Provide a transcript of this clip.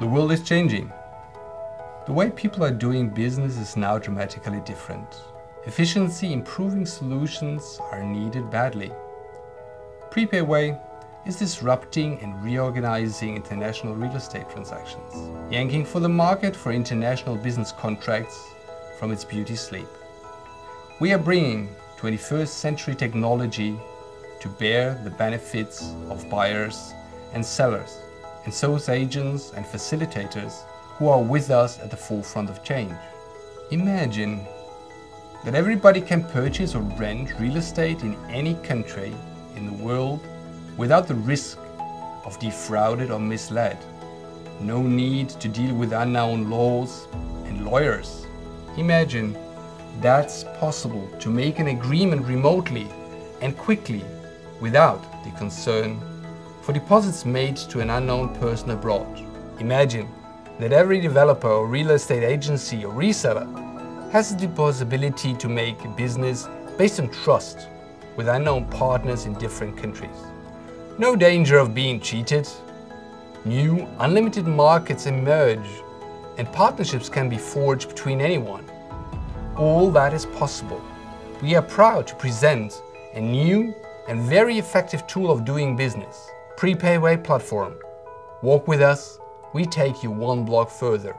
The world is changing. The way people are doing business is now dramatically different. Efficiency improving solutions are needed badly. Prepayway is disrupting and reorganizing international real estate transactions, yanking for the market for international business contracts from its beauty sleep. We are bringing 21st century technology to bear the benefits of buyers and sellers and sales agents and facilitators who are with us at the forefront of change. Imagine that everybody can purchase or rent real estate in any country in the world without the risk of defrauded or misled. No need to deal with unknown laws and lawyers. Imagine that's possible to make an agreement remotely and quickly without the concern for deposits made to an unknown person abroad. Imagine that every developer or real estate agency or reseller has the possibility to make a business based on trust with unknown partners in different countries. No danger of being cheated. New, unlimited markets emerge and partnerships can be forged between anyone. All that is possible. We are proud to present a new and very effective tool of doing business, Prepayway platform. Walk with us, we take you one block further.